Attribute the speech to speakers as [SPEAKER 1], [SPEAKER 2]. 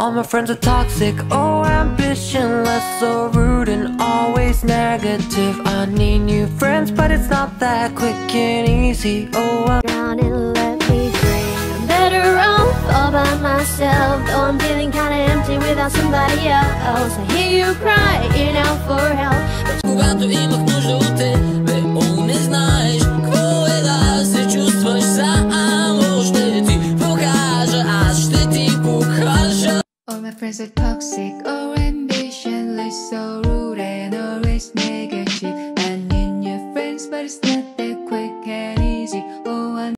[SPEAKER 1] All my friends are toxic, oh ambitionless, so rude and always negative. I need new friends, but it's not that quick and easy. Oh, I'm
[SPEAKER 2] around and let me free. I'm better off all by myself, though I'm feeling kinda empty without somebody else. I hear you crying out for help,
[SPEAKER 3] friends are toxic or ambitionless, so rude and always negative. And
[SPEAKER 4] in your friends, but it's not